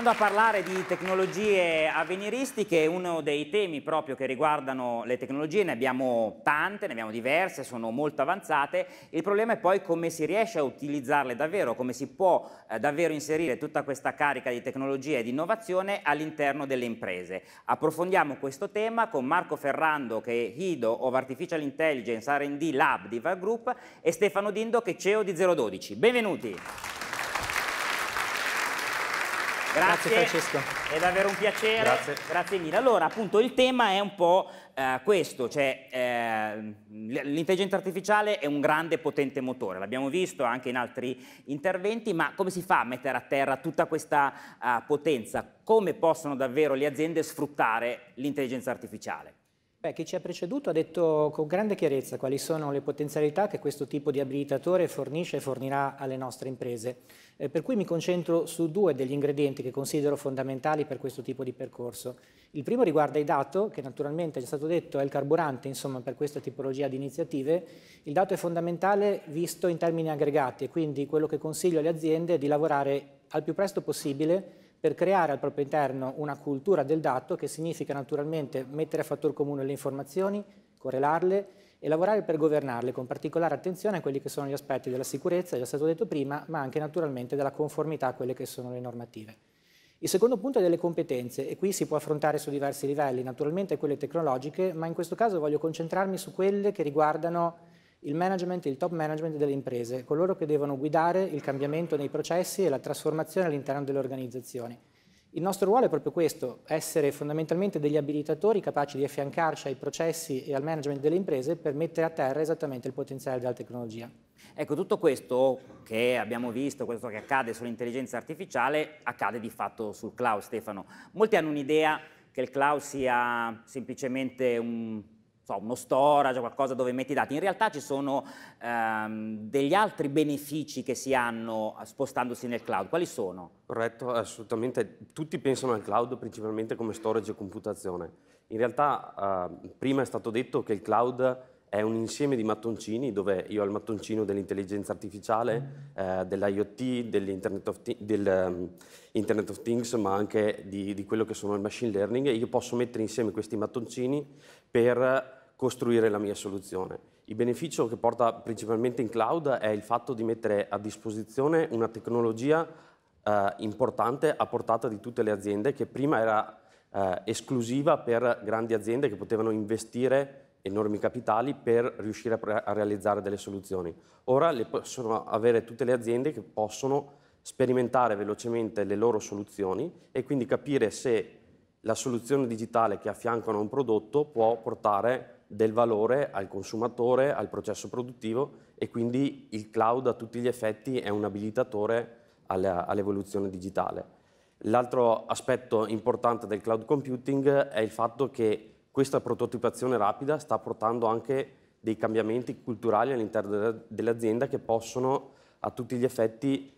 Iniziando a parlare di tecnologie avveniristiche, uno dei temi proprio che riguardano le tecnologie, ne abbiamo tante, ne abbiamo diverse, sono molto avanzate, il problema è poi come si riesce a utilizzarle davvero, come si può eh, davvero inserire tutta questa carica di tecnologia e di innovazione all'interno delle imprese. Approfondiamo questo tema con Marco Ferrando che è Hido of Artificial Intelligence R&D Lab di Val Group e Stefano Dindo che è CEO di 012. Benvenuti! Grazie, Grazie Francesco. È davvero un piacere. Grazie. Grazie mille. Allora, appunto, il tema è un po' eh, questo, cioè eh, l'intelligenza artificiale è un grande potente motore, l'abbiamo visto anche in altri interventi, ma come si fa a mettere a terra tutta questa uh, potenza? Come possono davvero le aziende sfruttare l'intelligenza artificiale? Beh, chi ci ha preceduto ha detto con grande chiarezza quali sono le potenzialità che questo tipo di abilitatore fornisce e fornirà alle nostre imprese. Eh, per cui mi concentro su due degli ingredienti che considero fondamentali per questo tipo di percorso. Il primo riguarda i dati, che naturalmente è stato detto è il carburante insomma, per questa tipologia di iniziative. Il dato è fondamentale visto in termini aggregati e quindi quello che consiglio alle aziende è di lavorare al più presto possibile per creare al proprio interno una cultura del dato che significa naturalmente mettere a fattor comune le informazioni, correlarle e lavorare per governarle con particolare attenzione a quelli che sono gli aspetti della sicurezza, già stato detto prima, ma anche naturalmente della conformità a quelle che sono le normative. Il secondo punto è delle competenze e qui si può affrontare su diversi livelli, naturalmente quelle tecnologiche, ma in questo caso voglio concentrarmi su quelle che riguardano il management, il top management delle imprese, coloro che devono guidare il cambiamento nei processi e la trasformazione all'interno delle organizzazioni. Il nostro ruolo è proprio questo, essere fondamentalmente degli abilitatori capaci di affiancarci ai processi e al management delle imprese per mettere a terra esattamente il potenziale della tecnologia. Ecco, tutto questo che abbiamo visto, questo che accade sull'intelligenza artificiale, accade di fatto sul cloud, Stefano. Molti hanno un'idea che il cloud sia semplicemente un so, uno storage, qualcosa dove metti i dati. In realtà ci sono ehm, degli altri benefici che si hanno spostandosi nel cloud. Quali sono? Corretto, assolutamente. Tutti pensano al cloud principalmente come storage e computazione. In realtà eh, prima è stato detto che il cloud è un insieme di mattoncini dove io ho il mattoncino dell'intelligenza artificiale, eh, dell'IoT, dell'Internet of, del, um, Internet of Things, ma anche di, di, quello che sono il machine learning e io posso mettere insieme questi mattoncini per costruire la mia soluzione. Il beneficio che porta principalmente in cloud è il fatto di mettere a disposizione una tecnologia eh, importante a portata di tutte le aziende che prima era eh, esclusiva per grandi aziende che potevano investire enormi capitali per riuscire a, a realizzare delle soluzioni. Ora le possono avere tutte le aziende che possono sperimentare velocemente le loro soluzioni e quindi capire se la soluzione digitale che affiancano a un prodotto può portare del valore al consumatore, al processo produttivo e quindi il cloud a tutti gli effetti è un abilitatore all'evoluzione digitale. L'altro aspetto importante del cloud computing è il fatto che questa prototipazione rapida sta portando anche dei cambiamenti culturali all'interno dell'azienda che possono a tutti gli effetti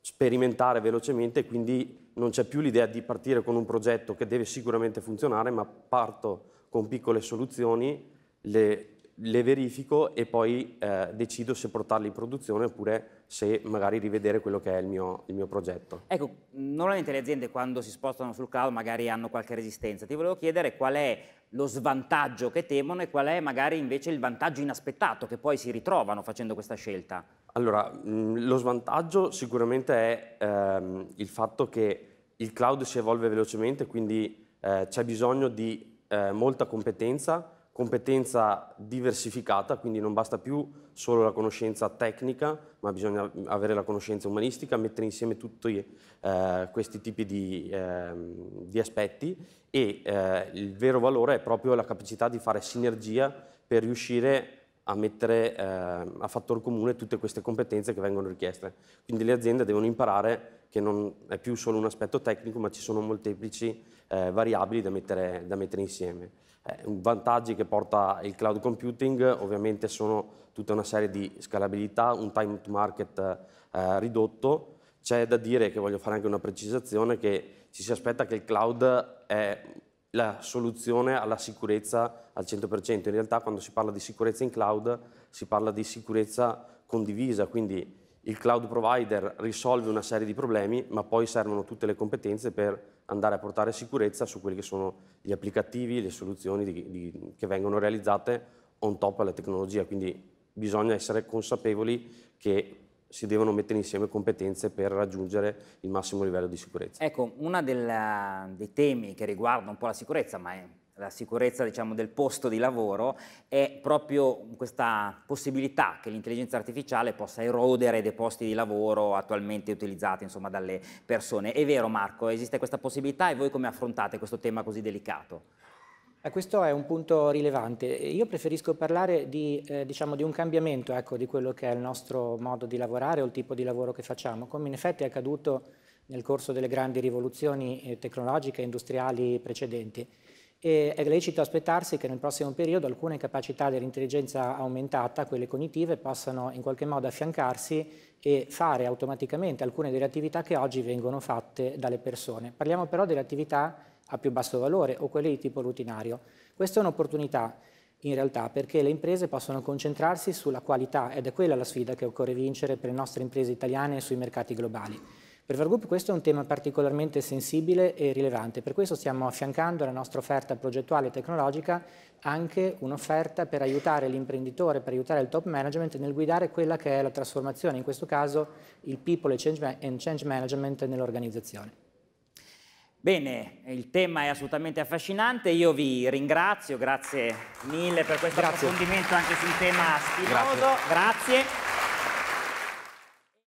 sperimentare velocemente e quindi non c'è più l'idea di partire con un progetto che deve sicuramente funzionare, ma parto con piccole soluzioni, le, le verifico e poi eh, decido se portarle in produzione oppure se magari rivedere quello che è il mio, il mio, progetto. Ecco, normalmente le aziende quando si spostano sul cloud magari hanno qualche resistenza. Ti volevo chiedere qual è lo svantaggio che temono e qual è magari invece il vantaggio inaspettato che poi si ritrovano facendo questa scelta. Allora, mh, lo svantaggio sicuramente è ehm, il fatto che il cloud si evolve velocemente, quindi eh, c'è bisogno di eh, molta competenza, competenza diversificata, quindi non basta più solo la conoscenza tecnica, ma bisogna avere la conoscenza umanistica, mettere insieme tutti eh, questi tipi di, eh, di aspetti e eh, il vero valore è proprio la capacità di fare sinergia per riuscire a mettere eh, a fattor comune tutte queste competenze che vengono richieste. Quindi le aziende devono imparare che non è più solo un aspetto tecnico, ma ci sono molteplici eh, variabili da mettere, da mettere insieme. Eh, vantaggi che porta il cloud computing ovviamente sono tutta una serie di scalabilità, un time to market eh, ridotto. C'è da dire che voglio fare anche una precisazione che ci si aspetta che il cloud è la soluzione alla sicurezza al 100%. In realtà quando si parla di sicurezza in cloud si parla di sicurezza condivisa, quindi il cloud provider risolve una serie di problemi, ma poi servono tutte le competenze per andare a portare sicurezza su quelli che sono gli applicativi, le soluzioni di, di, che vengono realizzate on top alla tecnologia, quindi bisogna essere consapevoli che si devono mettere insieme competenze per raggiungere il massimo livello di sicurezza. Ecco, uno dei temi che riguarda un po' la sicurezza, ma è la sicurezza diciamo, del posto di lavoro è proprio questa possibilità che l'intelligenza artificiale possa erodere dei posti di lavoro attualmente utilizzati insomma, dalle persone. È vero Marco, esiste questa possibilità e voi come affrontate questo tema così delicato? Eh, questo è un punto rilevante. Io preferisco parlare di, eh, diciamo, di un cambiamento ecco, di quello che è il nostro modo di lavorare o il tipo di lavoro che facciamo, come in effetti è accaduto nel corso delle grandi rivoluzioni eh, tecnologiche e industriali precedenti e è lecito aspettarsi che nel prossimo periodo alcune capacità dell'intelligenza aumentata, quelle cognitive, possano in qualche modo affiancarsi e fare automaticamente alcune delle attività che oggi vengono fatte dalle persone. Parliamo però delle attività a più basso valore o quelle di tipo rutinario. Questa è un'opportunità in realtà perché le imprese possono concentrarsi sulla qualità ed è quella la sfida che occorre vincere per le nostre imprese italiane e sui mercati globali. Per Vargroup questo è un tema particolarmente sensibile e rilevante, per questo stiamo affiancando alla nostra offerta progettuale e tecnologica anche un'offerta per aiutare l'imprenditore, per aiutare il top management nel guidare quella che è la trasformazione, in questo caso il people and change management nell'organizzazione. Bene, il tema è assolutamente affascinante, io vi ringrazio, grazie mille per questo grazie. approfondimento anche sul tema spinoso, grazie. grazie.